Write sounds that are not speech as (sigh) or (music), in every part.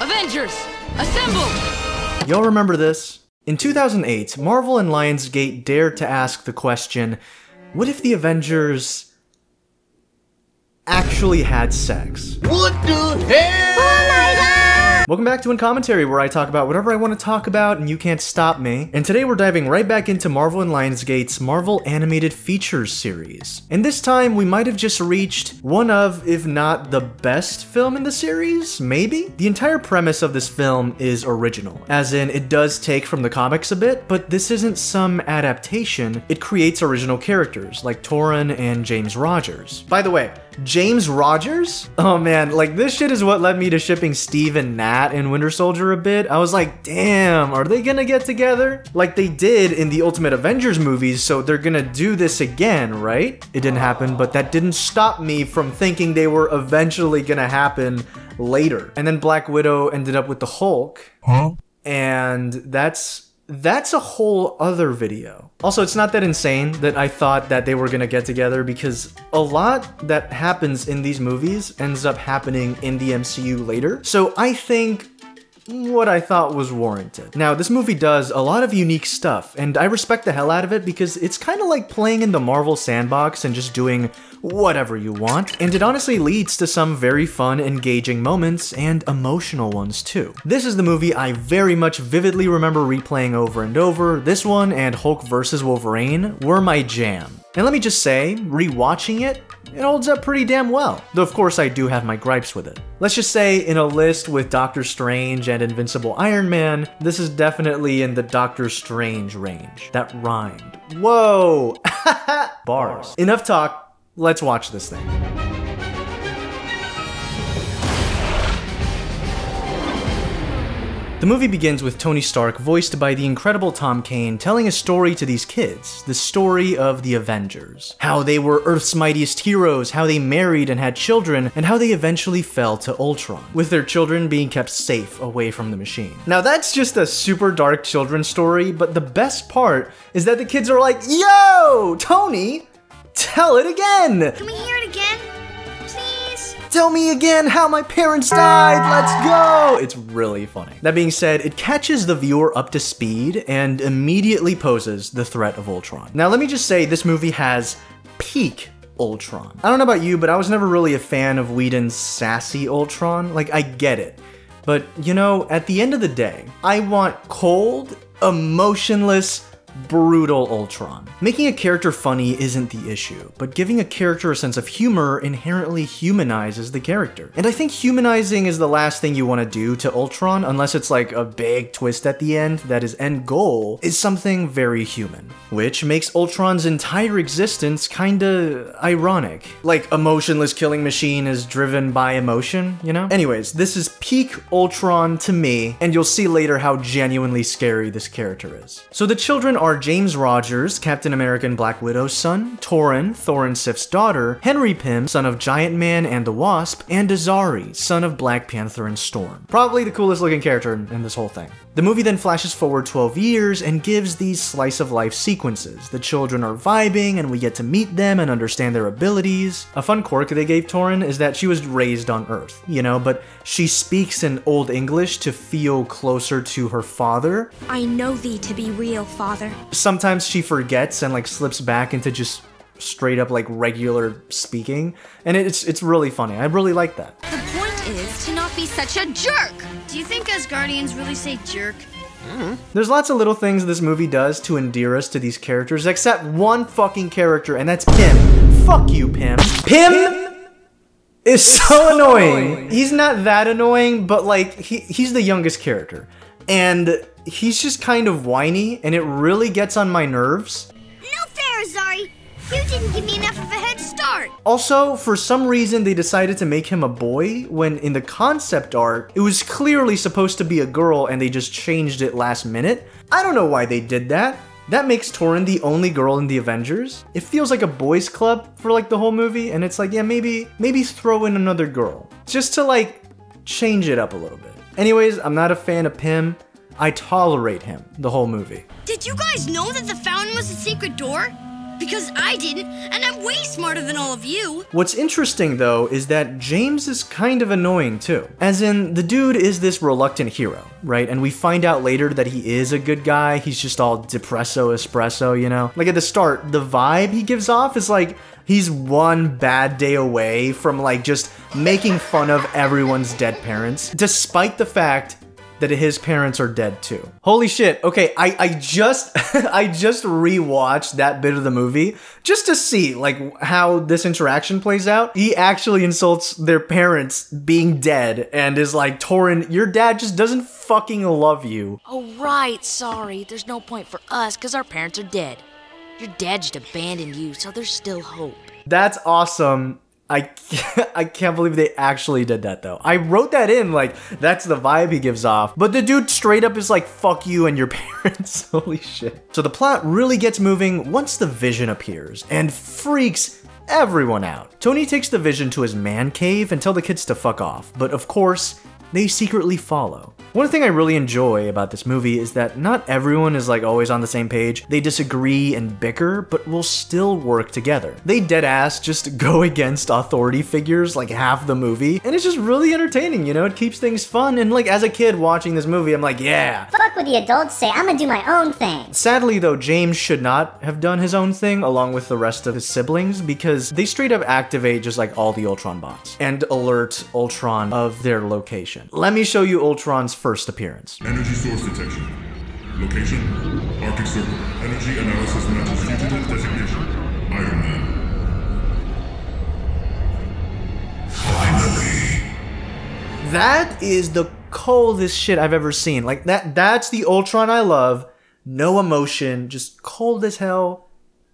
Avengers, assemble! Y'all remember this? In 2008, Marvel and Lionsgate dared to ask the question what if the Avengers actually had sex? What the hell? Welcome back to In Commentary, where I talk about whatever I want to talk about and you can't stop me. And today we're diving right back into Marvel and Lionsgate's Marvel Animated Features series. And this time we might have just reached one of, if not the best film in the series, maybe? The entire premise of this film is original, as in it does take from the comics a bit, but this isn't some adaptation, it creates original characters like Torunn and James Rogers. By the way, James Rogers? Oh man, like this shit is what led me to shipping Steve and Nat in Winter Soldier a bit. I was like, damn, are they gonna get together? Like they did in the Ultimate Avengers movies, so they're gonna do this again, right? It didn't happen, but that didn't stop me from thinking they were eventually gonna happen later. And then Black Widow ended up with the Hulk. Huh? And that's that's a whole other video. Also, it's not that insane that I thought that they were gonna get together because a lot that happens in these movies ends up happening in the MCU later. So I think what I thought was warranted. Now, this movie does a lot of unique stuff, and I respect the hell out of it because it's kind of like playing in the Marvel sandbox and just doing whatever you want, and it honestly leads to some very fun, engaging moments and emotional ones too. This is the movie I very much vividly remember replaying over and over. This one and Hulk vs. Wolverine were my jam. And let me just say, rewatching it, it holds up pretty damn well. Though of course I do have my gripes with it. Let's just say in a list with Doctor Strange and Invincible Iron Man, this is definitely in the Doctor Strange range. That rhymed. Whoa! (laughs) Bars. Enough talk, let's watch this thing. The movie begins with Tony Stark, voiced by the incredible Tom Kane, telling a story to these kids the story of the Avengers. How they were Earth's mightiest heroes, how they married and had children, and how they eventually fell to Ultron, with their children being kept safe away from the machine. Now, that's just a super dark children's story, but the best part is that the kids are like, Yo, Tony, tell it again! Can we hear it again? Please? Tell me again how my parents died, let's go! It's really funny. That being said, it catches the viewer up to speed and immediately poses the threat of Ultron. Now let me just say, this movie has peak Ultron. I don't know about you, but I was never really a fan of Whedon's sassy Ultron. Like, I get it. But, you know, at the end of the day, I want cold, emotionless, brutal Ultron. Making a character funny isn't the issue, but giving a character a sense of humor inherently humanizes the character. And I think humanizing is the last thing you want to do to Ultron, unless it's like a big twist at the end that his end goal is something very human, which makes Ultron's entire existence kinda ironic. Like, emotionless killing machine is driven by emotion, you know? Anyways, this is peak Ultron to me, and you'll see later how genuinely scary this character is. So the children are James Rogers, Captain America Black Widow's son, Torunn, Thor and Sif's daughter, Henry Pym, son of Giant Man and the Wasp, and Azari, son of Black Panther and Storm. Probably the coolest looking character in, in this whole thing. The movie then flashes forward 12 years and gives these slice of life sequences. The children are vibing and we get to meet them and understand their abilities. A fun quirk they gave Torunn is that she was raised on Earth, you know, but she speaks in Old English to feel closer to her father, I know thee to be real, father. Sometimes she forgets and like slips back into just straight up like regular speaking. And it's it's really funny. I really like that. The point is to not be such a jerk. Do you think as guardians really say jerk? Mm-hmm. there's lots of little things this movie does to endear us to these characters except one fucking character and that's Pym fuck you Pym Pym is so annoying. He's not that annoying but like he, he's the youngest character and he's just kind of whiny and it really gets on my nerves No fair, Zari. You didn't give me enough of a head start. Also, for some reason, they decided to make him a boy when in the concept art, it was clearly supposed to be a girl and they just changed it last minute. I don't know why they did that. That makes Torunn the only girl in the Avengers. It feels like a boys club for like the whole movie and it's like, yeah, maybe maybe throw in another girl just to like change it up a little bit. Anyways, I'm not a fan of Pym. I tolerate him the whole movie. Did you guys know that the fountain was a secret door? Because I didn't, and I'm way smarter than all of you. What's interesting though is that James is kind of annoying too. As in, the dude is this reluctant hero, right? And we find out later that he is a good guy. He's just all depresso espresso, you know? Like at the start, the vibe he gives off is like he's one bad day away from like just making fun of everyone's dead parents, despite the fact that his parents are dead too. Holy shit. Okay, I, I just (laughs) I just rewatched that bit of the movie just to see like how this interaction plays out. He actually insults their parents being dead and is like, Torunn, your dad just doesn't fucking love you. Oh, right, sorry. There's no point for us because our parents are dead. Your dad just abandoned you, so there's still hope. That's awesome. I can't, (laughs) I can't believe they actually did that though. I wrote that in like that's the vibe he gives off. But the dude straight up is like fuck you and your (laughs) parents. (laughs) Holy shit. So the plot really gets moving once the vision appears and freaks everyone out. Tony takes the vision to his man cave and tell the kids to fuck off. But of course, they secretly follow. One thing I really enjoy about this movie is that not everyone is like always on the same page. They disagree and bicker, but will still work together. They dead ass just (laughs) go against authority figures like half the movie, and it's just really entertaining, you know? It keeps things fun, and like as a kid watching this movie, I'm like, yeah. Fuck what the adults say. I'm gonna do my own thing. Sadly though, James should not have done his own thing along with the rest of his siblings because they straight up activate just like all the Ultron bots and alert Ultron of their location. Let me show you Ultron's first appearance. Energy source detection. Location, Arctic Circle. Energy analysis matches fugitive designation. Iron Man. Finally. That is the coldest shit I've ever seen. Like that that's the Ultron I love. No emotion, just cold as hell.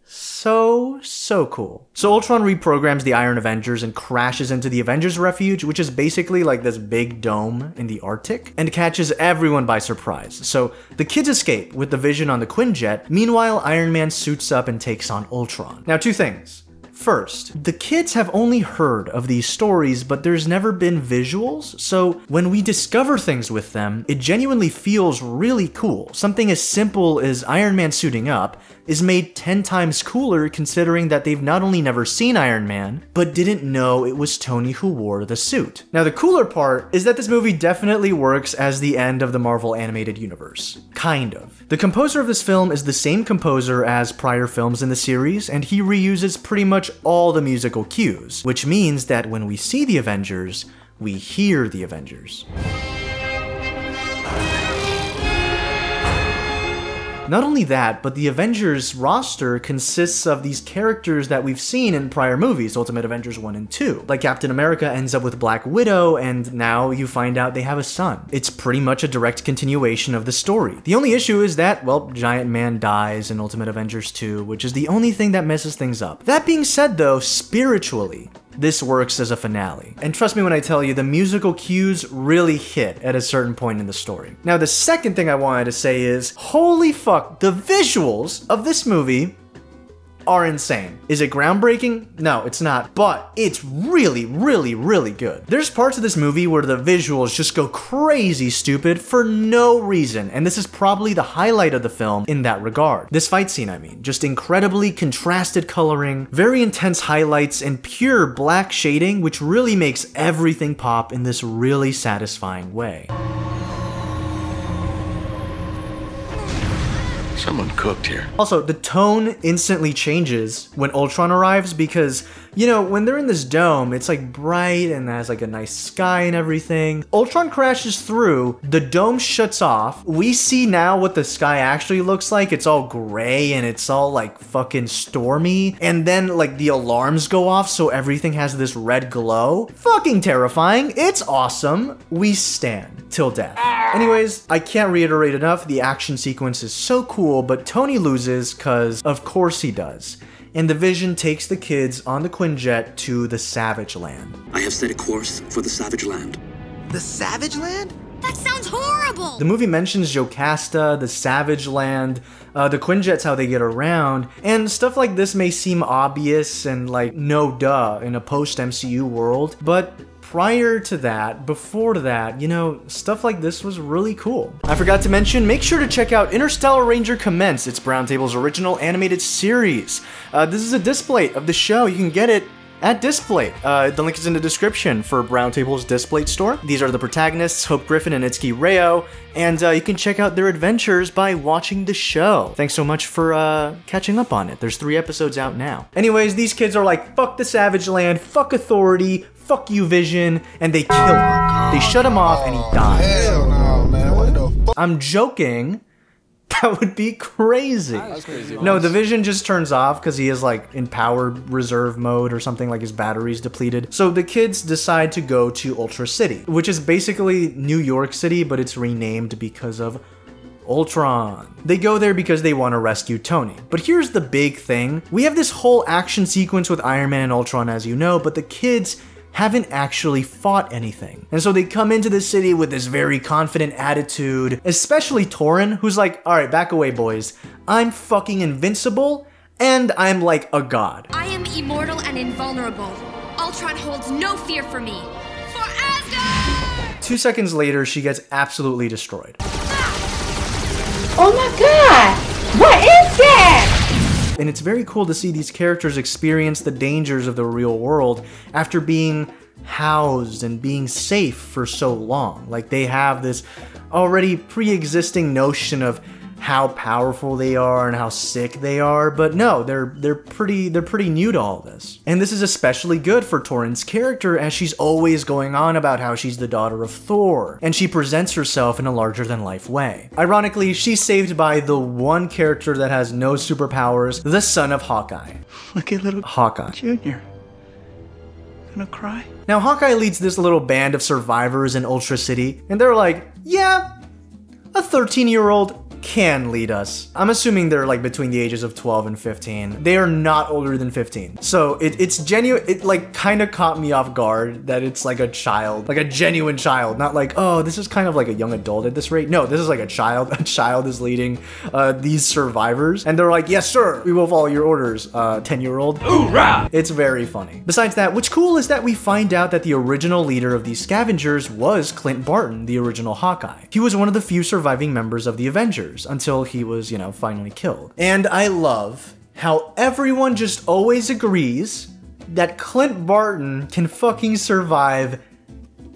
So, so cool. So Ultron reprograms the Iron Avengers and crashes into the Avengers Refuge, which is basically like this big dome in the Arctic, and catches everyone by surprise. So the kids escape with the Vision on the Quinjet. Meanwhile, Iron Man suits up and takes on Ultron. Now, two things. First, the kids have only heard of these stories, but there's never been visuals, so when we discover things with them, it genuinely feels really cool. Something as simple as Iron Man suiting up is made 10 times cooler considering that they've not only never seen Iron Man, but didn't know it was Tony who wore the suit. Now, the cooler part is that this movie definitely works as the end of the Marvel Animated Universe. Kind of. The composer of this film is the same composer as prior films in the series, and he reuses pretty much all the musical cues, which means that when we see the Avengers, we hear the Avengers. Not only that, but the Avengers roster consists of these characters that we've seen in prior movies, Ultimate Avengers 1 and 2. Like Captain America ends up with Black Widow, and now you find out they have a son. It's pretty much a direct continuation of the story. The only issue is that, well, Giant Man dies in Ultimate Avengers 2, which is the only thing that messes things up. That being said, though, spiritually, this works as a finale. And trust me when I tell you, the musical cues really hit at a certain point in the story. Now, the second thing I wanted to say is, holy fuck, the visuals of this movie are insane. Is it groundbreaking? No, it's not, but it's really, really, really good. There's parts of this movie where the visuals just go crazy stupid for no reason, and this is probably the highlight of the film in that regard. This fight scene, I mean, just incredibly contrasted coloring, very intense highlights, and pure black shading, which really makes everything pop in this really satisfying way. Someone cooked here. Also, the tone instantly changes when Ultron arrives because, you know, when they're in this dome, it's like bright and has like a nice sky and everything. Ultron crashes through, the dome shuts off. We see now what the sky actually looks like. It's all gray and it's all like fucking stormy. And then like the alarms go off, so everything has this red glow. Fucking terrifying. It's awesome. We stand till death. Anyways, I can't reiterate enough. The action sequence is so cool, but Tony loses because of course he does. And the Vision takes the kids on the Quinjet to the Savage Land. I have set a course for the Savage Land. The Savage Land? That sounds horrible! The movie mentions Jocasta, the Savage Land, uh, the Quinjet's how they get around, and stuff like this may seem obvious and like no duh in a post MCU world, but prior to that, before that, you know, stuff like this was really cool. I forgot to mention, make sure to check out Interstellar Ranger Commence. It's Browntable's original animated series. Uh, this is a display of the show. You can get it at Displate. Uh, the link is in the description for Browntable's Displate store. These are the protagonists, Hope Griffin and Itsuki Reo, and uh, you can check out their adventures by watching the show. Thanks so much for uh, catching up on it. There's three episodes out now. Anyways, these kids are like, fuck the Savage Land, fuck authority, fuck you, Vision, and they kill him. They shut him off and he oh, dies. Hell no, man. What the fuck? I'm joking. (laughs) That would be crazy. No, the vision just turns off because he is like in power reserve mode or something like his battery's depleted. So the kids decide to go to Ultra City, which is basically New York City, but it's renamed because of Ultron. They go there because they want to rescue Tony. But here's the big thing. We have this whole action sequence with Iron Man and Ultron as you know, but the kids haven't actually fought anything. And so they come into the city with this very confident attitude, especially Torunn, who's like, all right, back away, boys. I'm fucking invincible, and I'm like a god. I am immortal and invulnerable. Ultron holds no fear for me. For Asgard! Two seconds later, she gets absolutely destroyed. Oh my god! What is that? And it's very cool to see these characters experience the dangers of the real world after being housed and being safe for so long. Like they have this already pre-existing notion of how powerful they are and how sick they are, but no, they're they're pretty they're pretty new to all this. And this is especially good for Torunn's character as she's always going on about how she's the daughter of Thor, and she presents herself in a larger than life way. Ironically, she's saved by the one character that has no superpowers, the son of Hawkeye. Look at little Hawkeye. Junior. Gonna cry? Now, Hawkeye leads this little band of survivors in Ultra City, and they're like, yeah, a 13 year old can lead us. I'm assuming they're like between the ages of 12 and 15. They are not older than 15. So it, it's genuine, it like kind of caught me off guard that it's like a child, like a genuine child, not like, oh, this is kind of like a young adult at this rate. No, this is like a child. (laughs) A child is leading uh, these survivors. And they're like, yes, sir, we will follow your orders, 10 year old. Hoorah! It's very funny. Besides that, what's cool is that we find out that the original leader of these scavengers was Clint Barton, the original Hawkeye. He was one of the few surviving members of the Avengers until he was, you know, finally killed. And I love how everyone just always agrees that Clint Barton can fucking survive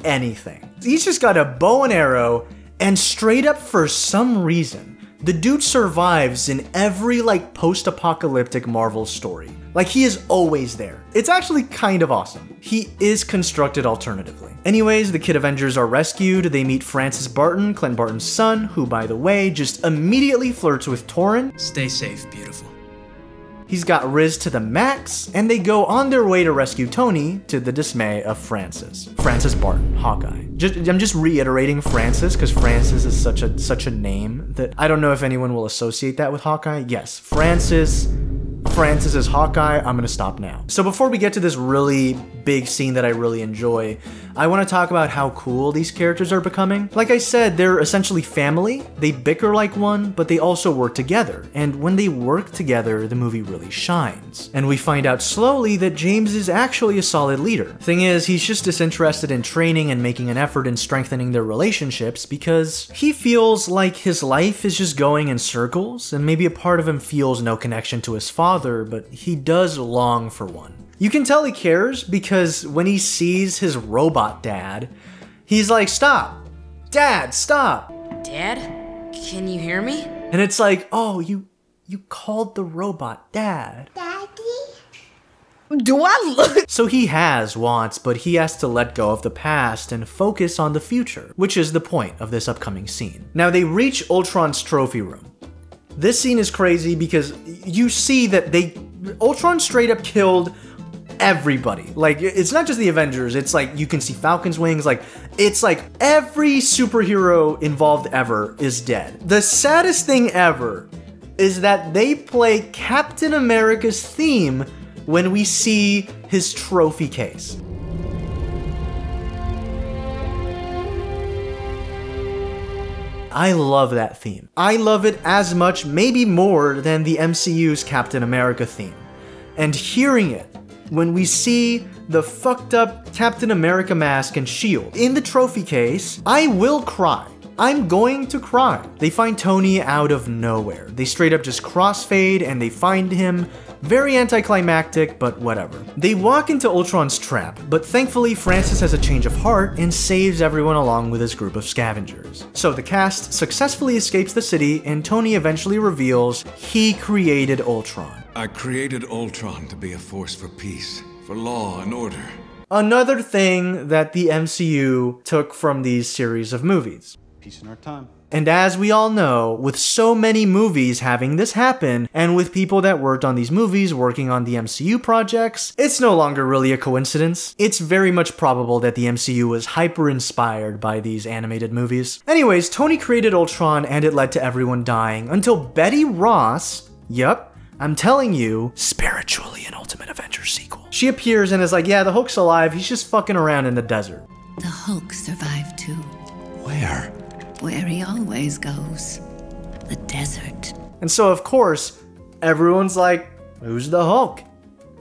anything. He's just got a bow and arrow, and straight up for some reason, the dude survives in every like post-apocalyptic Marvel story. Like he is always there. It's actually kind of awesome. He is constructed alternatively. Anyways, the Kid Avengers are rescued. They meet Francis Barton, Clint Barton's son, who by the way, just immediately flirts with Torunn. Stay safe, beautiful. He's got Riz to the max, and they go on their way to rescue Tony to the dismay of Francis. Francis Barton, Hawkeye. Just, I'm just reiterating Francis because Francis is such a such a name that I don't know if anyone will associate that with Hawkeye. Yes, Francis Francis is Hawkeye, I'm gonna stop now. So before we get to this really big scene that I really enjoy, I wanna talk about how cool these characters are becoming. Like I said, they're essentially family, they bicker like one, but they also work together. And when they work together, the movie really shines. And we find out slowly that James is actually a solid leader. Thing is, he's just disinterested in training and making an effort in strengthening their relationships because he feels like his life is just going in circles, and maybe a part of him feels no connection to his father but he does long for one. You can tell he cares because when he sees his robot dad, he's like, Stop! Dad, stop! Dad? Can you hear me? And it's like, Oh, you you called the robot dad. Daddy? Do I look? So he has wants, but he has to let go of the past and focus on the future, which is the point of this upcoming scene. Now they reach Ultron's trophy room. This scene is crazy because you see that they Ultron straight up killed everybody. Like it's not just the Avengers, it's like you can see Falcon's wings, like it's like every superhero involved ever is dead. The saddest thing ever is that they play Captain America's theme when we see his trophy case. I love that theme. I love it as much, maybe more, than the MCU's Captain America theme. And hearing it, when we see the fucked up Captain America mask and shield. In the trophy case, I will cry. I'm going to cry. They find Tony out of nowhere. They straight up just crossfade and they find him. Very anticlimactic, but whatever. They walk into Ultron's trap, but thankfully Francis has a change of heart and saves everyone along with his group of scavengers. So the cast successfully escapes the city and Tony eventually reveals he created Ultron. I created Ultron to be a force for peace, for law and order. Another thing that the MCU took from these series of movies. Peace in our time. And as we all know, with so many movies having this happen, and with people that worked on these movies working on the MCU projects, it's no longer really a coincidence. It's very much probable that the MCU was hyper inspired by these animated movies. Anyways, Tony created Ultron and it led to everyone dying until Betty Ross, yep, I'm telling you, spiritually an Ultimate Avengers sequel. She appears and is like, yeah, the Hulk's alive, he's just fucking around in the desert. The Hulk survived too. Where? Where he always goes. The desert. And so, of course, everyone's like, who's the Hulk?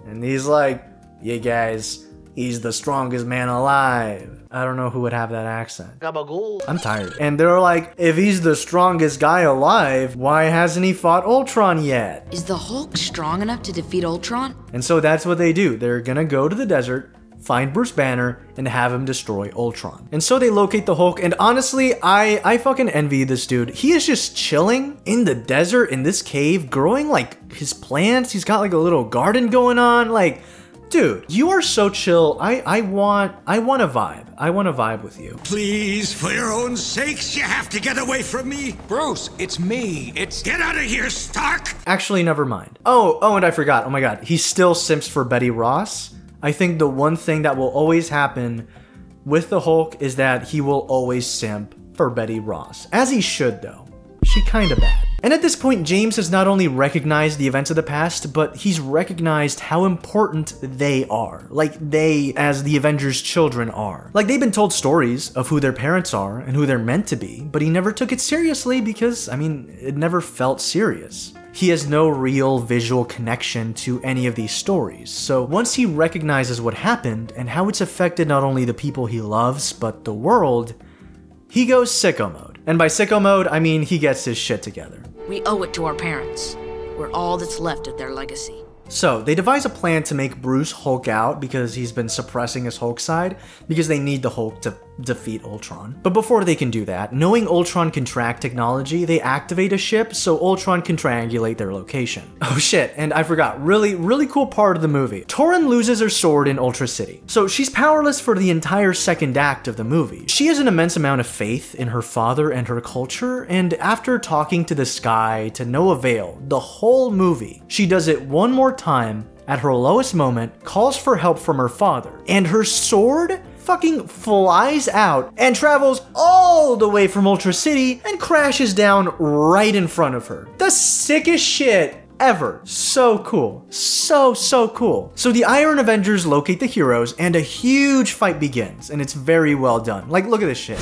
And he's like, yeah, guys, he's the strongest man alive. I don't know who would have that accent. I'm tired. And they're like, if he's the strongest guy alive, why hasn't he fought Ultron yet? Is the Hulk strong enough to defeat Ultron? And so that's what they do. They're gonna go to the desert, find Bruce Banner, and have him destroy Ultron. And so they locate the Hulk, and honestly, I, I fucking envy this dude. He is just chilling in the desert in this cave, growing like his plants. He's got like a little garden going on. Like, dude, you are so chill. I, I want, I want a vibe. I want a vibe with you. Please, for your own sakes, you have to get away from me. Bruce, it's me. It's. Get out of here, Stark! Actually, never mind. Oh, oh, and I forgot. Oh my god, he still simps for Betty Ross. I think the one thing that will always happen with the Hulk is that he will always simp for Betty Ross. As he should, though. She kinda bad. And at this point, James has not only recognized the events of the past, but he's recognized how important they are. Like, they, as the Avengers' children, are. Like, they've been told stories of who their parents are and who they're meant to be, but he never took it seriously because, I mean, it never felt serious. He has no real visual connection to any of these stories. So once he recognizes what happened and how it's affected not only the people he loves, but the world, he goes sicko mode. And by sicko mode, I mean he gets his shit together. We owe it to our parents. We're all that's left of their legacy. So, they devise a plan to make Bruce Hulk out because he's been suppressing his Hulk side, because they need the Hulk to defeat Ultron. But before they can do that, knowing Ultron can track technology, they activate a ship so Ultron can triangulate their location. (laughs) Oh shit, and I forgot, really, really cool part of the movie. Torunn loses her sword in Ultra City, so she's powerless for the entire second act of the movie. She has an immense amount of faith in her father and her culture, and after talking to the sky to no avail the whole movie, she does it one more time at her lowest moment, calls for help from her father, and her sword fucking flies out and travels all the way from Ultra City and crashes down right in front of her. The sickest shit ever. So cool. So, so cool. So the Iron Avengers locate the heroes and a huge fight begins, and it's very well done. Like, look at this shit.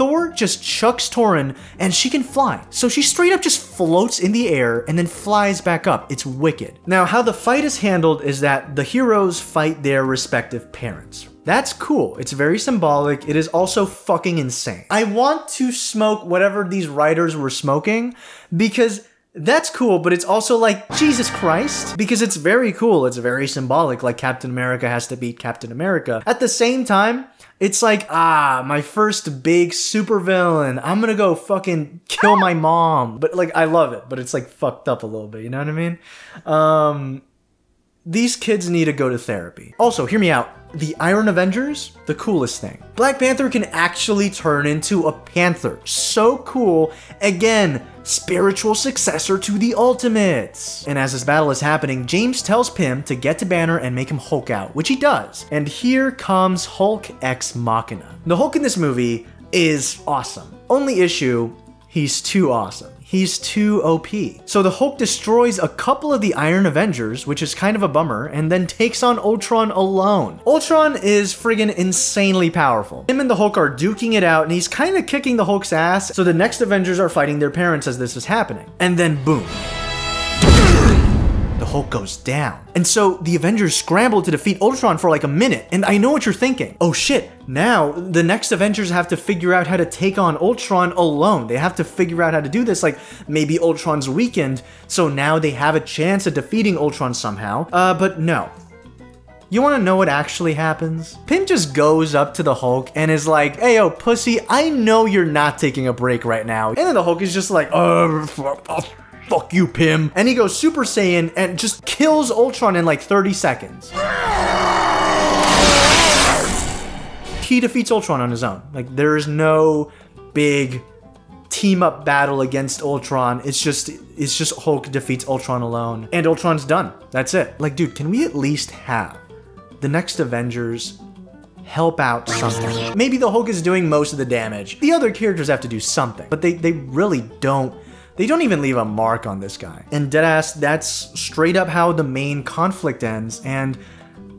Thor just chucks Torunn and she can fly. So she straight up just floats in the air and then flies back up. It's wicked. Now, how the fight is handled is that the heroes fight their respective parents. That's cool. It's very symbolic. It is also fucking insane. I want to smoke whatever these writers were smoking because that's cool, but it's also like, Jesus Christ, because it's very cool. It's very symbolic, like Captain America has to beat Captain America. At the same time, it's like, ah, my first big supervillain. I'm gonna go fucking kill my mom. But like, I love it, but it's like fucked up a little bit, you know what I mean? Um, these kids need to go to therapy. Also, hear me out. The Iron Avengers, the coolest thing. Black Panther can actually turn into a panther. So cool. Again, spiritual successor to the Ultimates. And as this battle is happening, James tells Pym to get to Banner and make him Hulk out, which he does. And here comes Hulk Ex Machina. The Hulk in this movie is awesome. Only issue, he's too awesome. He's too OP. So the Hulk destroys a couple of the Iron Avengers, which is kind of a bummer, and then takes on Ultron alone. Ultron is friggin' insanely powerful. Him and the Hulk are duking it out, and he's kind of kicking the Hulk's ass, so the next Avengers are fighting their parents as this is happening. And then boom. Hulk goes down. And so the Avengers scramble to defeat Ultron for like a minute. And I know what you're thinking. Oh shit, now the next Avengers have to figure out how to take on Ultron alone. They have to figure out how to do this. Like maybe Ultron's weakened, so now they have a chance of defeating Ultron somehow. Uh, but no. You wanna know what actually happens? Pym just goes up to the Hulk and is like, hey yo, pussy, I know you're not taking a break right now. And then the Hulk is just like, uh, fuck you, Pym. And he goes Super Saiyan and just kills Ultron in like 30 seconds. He defeats Ultron on his own. Like, there is no big team up battle against Ultron. It's just it's just Hulk defeats Ultron alone and Ultron's done. That's it. Like dude, can we at least have the next Avengers help out something? Maybe the Hulk is doing most of the damage. The other characters have to do something, but they they really don't they don't even leave a mark on this guy. And deadass, that's straight up how the main conflict ends and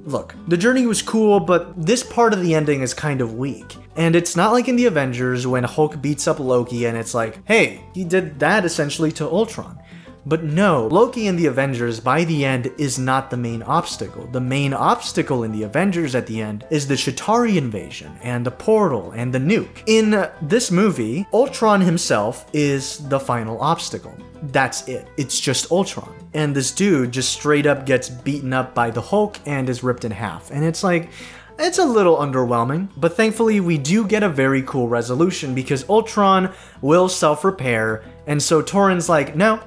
Look, the journey was cool, but this part of the ending is kind of weak. And it's not like in the Avengers when Hulk beats up Loki and it's like, hey, he did that essentially to Ultron. But no, Loki and the Avengers by the end is not the main obstacle. The main obstacle in the Avengers at the end is the Chitauri invasion and the portal and the nuke. In this movie, Ultron himself is the final obstacle. That's it. It's just Ultron. And this dude just straight up gets beaten up by the Hulk and is ripped in half. And it's like, it's a little underwhelming, but thankfully we do get a very cool resolution because Ultron will self-repair, and so Torunn's like, no,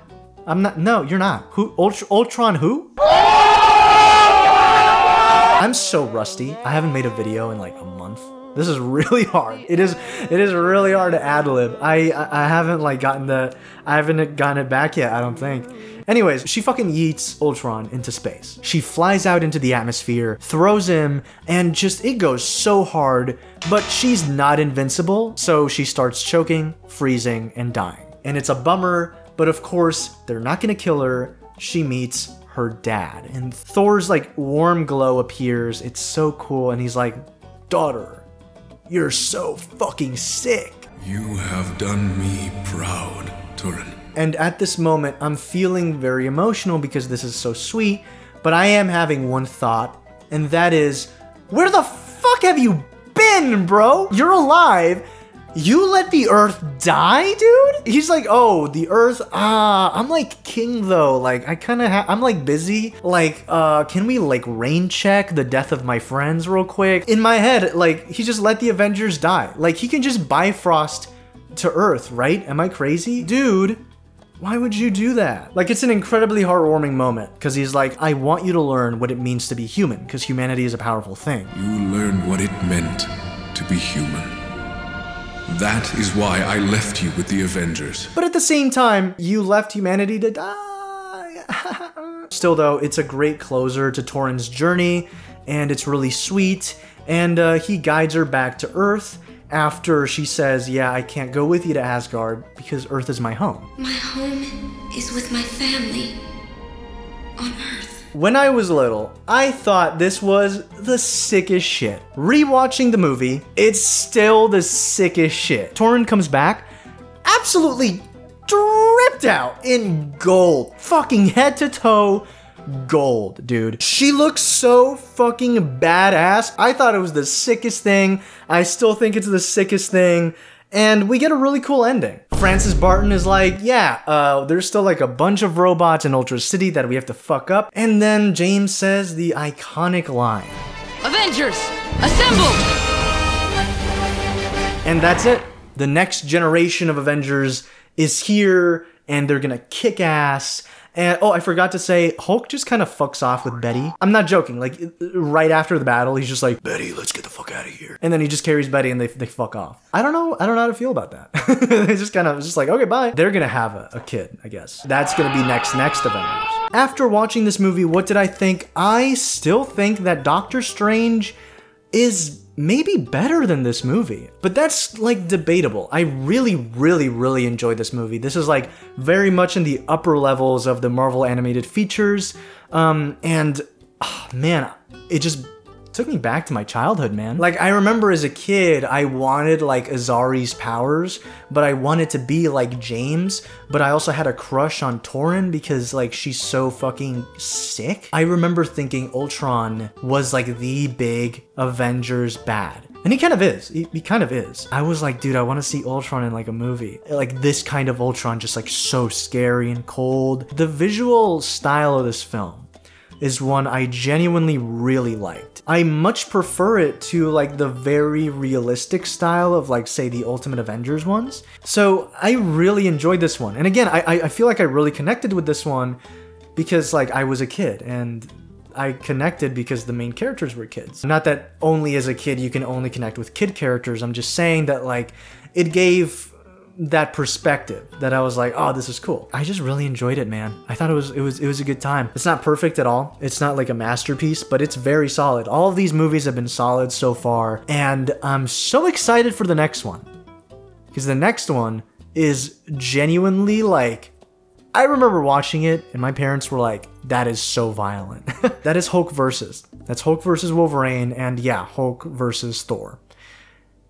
I'm not. No, you're not. Who? Ult Ultron? Who? I'm so rusty. I haven't made a video in like a month. This is really hard. It is. It is really hard to ad lib. I, I I haven't like gotten the. I haven't gotten it back yet. I don't think. Anyways, she fucking yeets Ultron into space. She flies out into the atmosphere, throws him, and just it goes so hard. But she's not invincible, so she starts choking, freezing, and dying. And it's a bummer but of course, they're not gonna kill her. She meets her dad, and Thor's like warm glow appears. It's so cool, and he's like, Daughter, you're so fucking sick. You have done me proud, Torunn. And at this moment, I'm feeling very emotional because this is so sweet, but I am having one thought, and that is, where the fuck have you been, bro? You're alive, you let the earth die, dude? He's like, oh, the earth, ah, I'm like king though. Like, I kind of I'm like busy. Like, uh, can we like rain check the death of my friends real quick? In my head, like, he just let the Avengers die. Like, he can just Bifrost to earth, right? Am I crazy? Dude, why would you do that? Like, it's an incredibly heartwarming moment because he's like, I want you to learn what it means to be human because humanity is a powerful thing. You learned what it meant to be human. That is why I left you with the Avengers. But at the same time, you left humanity to die. (laughs) Still, though, it's a great closer to Torunn's journey, and it's really sweet. And uh, he guides her back to Earth after she says, Yeah, I can't go with you to Asgard because Earth is my home. My home is with my family on Earth. When I was little, I thought this was the sickest shit. Rewatching the movie, it's still the sickest shit. Torunn comes back, absolutely dripped out in gold. Fucking head to toe gold, dude. She looks so fucking badass. I thought it was the sickest thing. I still think it's the sickest thing and we get a really cool ending. Francis Barton is like, yeah, uh, there's still like a bunch of robots in Ultra City that we have to fuck up. And then James says the iconic line Avengers, assemble! And that's it. The next generation of Avengers is here, and they're gonna kick ass and oh, I forgot to say, Hulk just kind of fucks off with Betty. I'm not joking. Like right after the battle, he's just like, Betty, let's get the fuck out of here. And then he just carries Betty and they, they fuck off. I don't know. I don't know how to feel about that. (laughs) they just kind of just like, okay, bye. They're gonna have a, a kid, I guess. That's gonna be next next Avengers. After watching this movie, what did I think? I still think that Doctor Strange is maybe better than this movie. But that's like debatable. I really, really, really enjoyed this movie. This is like very much in the upper levels of the Marvel animated features. Um, and oh, man, it just took me back to my childhood, man. Like I remember as a kid, I wanted like Azari's powers, but I wanted to be like James, but I also had a crush on Torunn because like she's so fucking sick. I remember thinking Ultron was like the big Avengers bad. And he kind of is. He, he, kind of is. I was like, dude, I want to see Ultron in like a movie. Like this kind of Ultron, just like so scary and cold. The visual style of this film is one I genuinely really liked. I much prefer it to like the very realistic style of like say the Ultimate Avengers ones. So I really enjoyed this one. And again, I, I feel like I really connected with this one because like I was a kid and I connected because the main characters were kids. Not that only as a kid you can only connect with kid characters. I'm just saying that like it gave that perspective that I was like, oh, this is cool. I just really enjoyed it, man. I thought it was it was it was a good time. It's not perfect at all. It's not like a masterpiece, but it's very solid. All of these movies have been solid so far, and I'm so excited for the next one. Because the next one is genuinely like I remember watching it, and my parents were like, that is so violent. (laughs) that is Hulk versus. That's Hulk versus Wolverine, and yeah, Hulk versus Thor.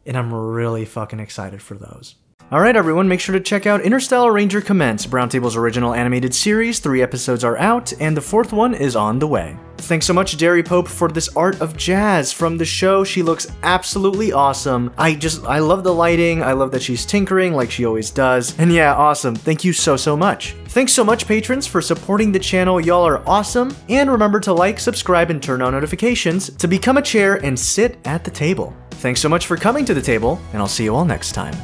And I'm really fucking excited for those. Alright everyone, make sure to check out Interstellar Ranger Commence, Browntable's original animated series. Three episodes are out, and the fourth one is on the way. Thanks so much, Derry Pope, for this art of jazz from the show. She looks absolutely awesome. I just, I love the lighting. I love that she's tinkering like she always does. And yeah, awesome. Thank you so, so much. Thanks so much, patrons, for supporting the channel. Y'all are awesome. And remember to like, subscribe, and turn on notifications to become a chair and sit at the table. Thanks so much for coming to the table, and I'll see you all next time.